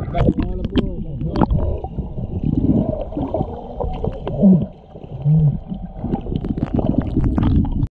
Boa, boa.